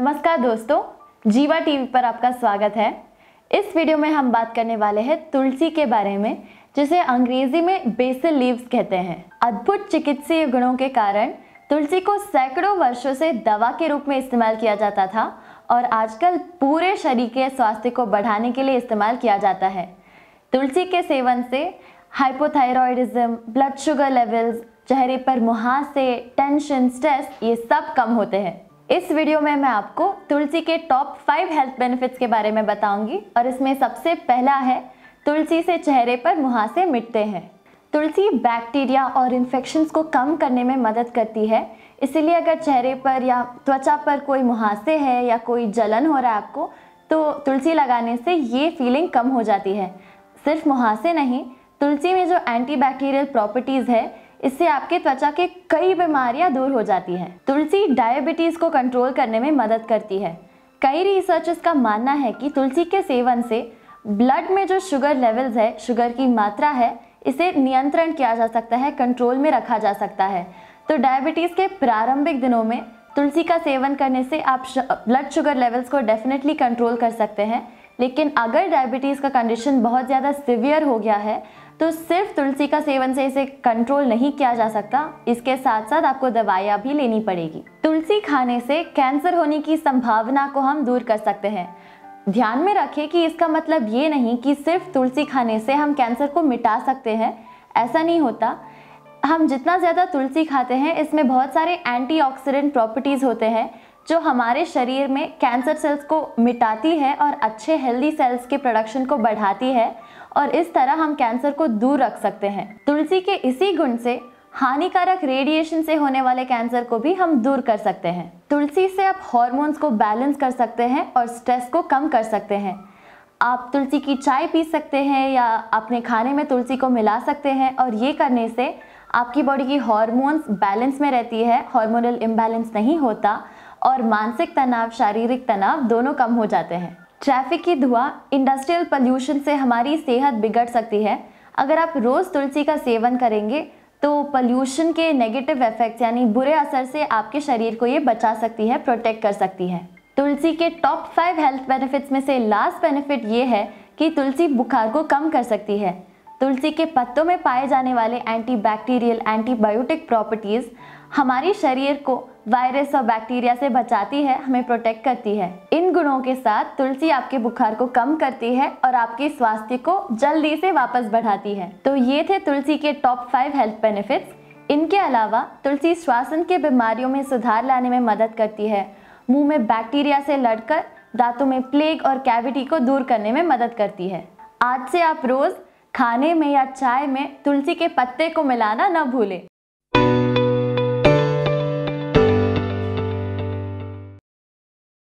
नमस्कार दोस्तों, जीवा टीवी पर आपका स्वागत है। इस वीडियो में हम बात करने वाले हैं तुलसी के बारे में, जिसे अंग्रेज़ी में बेसिल लीव्स कहते हैं। अद्भुत चिकित्सीय गुणों के कारण तुलसी को सैकड़ों वर्षों से दवा के रूप में इस्तेमाल किया जाता था और आजकल पूरे शरीर के स्वास्थ्य को बढ़ाने के लिए इस्तेमाल किया जाता है। तुलसी के सेवन से हाइपोथायरॉयडिज्म ब्लड शुगर लेवल्स चेहरे पर मुहासे टेंशन स्ट्रेस ये सब कम होते हैं। इस वीडियो में मैं आपको तुलसी के टॉप फाइव हेल्थ बेनिफिट्स के बारे में बताऊँगी और इसमें सबसे पहला है, तुलसी से चेहरे पर मुहासे मिटते हैं। तुलसी बैक्टीरिया और इन्फेक्शंस को कम करने में मदद करती है, इसीलिए अगर चेहरे पर या त्वचा पर कोई मुहासे है या कोई जलन हो रहा है आपको तो तुलसी लगाने से ये फीलिंग कम हो जाती है। सिर्फ़ मुहासे नहीं, तुलसी में जो एंटीबैक्टीरियल प्रॉपर्टीज़ है इससे आपके त्वचा के कई बीमारियाँ दूर हो जाती हैं। तुलसी डायबिटीज़ को कंट्रोल करने में मदद करती है। कई रिसर्चर्स का मानना है कि तुलसी के सेवन से ब्लड में जो शुगर लेवल्स है शुगर की मात्रा है, इसे नियंत्रण किया जा सकता है कंट्रोल में रखा जा सकता है। तो डायबिटीज़ के प्रारंभिक दिनों में तुलसी का सेवन करने से आप ब्लड शुगर लेवल्स को डेफिनेटली कंट्रोल कर सकते हैं। लेकिन अगर डायबिटीज़ का कंडीशन बहुत ज़्यादा सिवियर हो गया है तो सिर्फ़ तुलसी का सेवन से इसे कंट्रोल नहीं किया जा सकता, इसके साथ साथ आपको दवाइयाँ भी लेनी पड़ेगी। तुलसी खाने से कैंसर होने की संभावना को हम दूर कर सकते हैं। ध्यान में रखें कि इसका मतलब ये नहीं कि सिर्फ़ तुलसी खाने से हम कैंसर को मिटा सकते हैं, ऐसा नहीं होता। हम जितना ज़्यादा तुलसी खाते हैं, इसमें बहुत सारे एंटीऑक्सीडेंट प्रॉपर्टीज़ होते हैं जो हमारे शरीर में कैंसर सेल्स को मिटाती है और अच्छे हेल्दी सेल्स के प्रोडक्शन को बढ़ाती है और इस तरह हम कैंसर को दूर रख सकते हैं। तुलसी के इसी गुण से, हानिकारक रेडिएशन से होने वाले कैंसर को भी हम दूर कर सकते हैं। तुलसी से आप हॉर्मोन्स को बैलेंस कर सकते हैं और स्ट्रेस को कम कर सकते हैं। आप तुलसी की चाय पी सकते हैं या अपने खाने में तुलसी को मिला सकते हैं और ये करने से आपकी बॉडी की हॉर्मोन्स बैलेंस में रहती है। हार्मोनल इम्बैलेंस नहीं होता। और मानसिक तनाव, शारीरिक तनाव दोनों कम हो जाते हैं। ट्रैफ़िक की धुआँ इंडस्ट्रियल पोल्यूशन से हमारी सेहत बिगड़ सकती है। अगर आप रोज़ तुलसी का सेवन करेंगे तो पोल्यूशन के नेगेटिव इफेक्ट्स यानी बुरे असर से आपके शरीर को ये बचा सकती है प्रोटेक्ट कर सकती है। तुलसी के टॉप फाइव हेल्थ बेनिफिट्स में से लास्ट बेनिफिट ये है कि तुलसी बुखार को कम कर सकती है। तुलसी के पत्तों में पाए जाने वाले एंटीबैक्टीरियल एंटीबायोटिक प्रॉपर्टीज़ हमारी शरीर को वायरस और बैक्टीरिया से बचाती है, हमें प्रोटेक्ट करती है। इन गुणों के साथ तुलसी आपके बुखार को कम करती है और आपके स्वास्थ्य को जल्दी से वापस बढ़ाती है। तो ये थे तुलसी के टॉप फाइव हेल्थ बेनिफिट्स इनके अलावा तुलसी श्वासन के बीमारियों में सुधार लाने में मदद करती है। मुँह में बैक्टीरिया से लड़कर, दांतों में प्लेग और कैविटी को दूर करने में मदद करती है। आज से आप रोज खाने में या चाय में तुलसी के पत्ते को मिलाना न भूलें।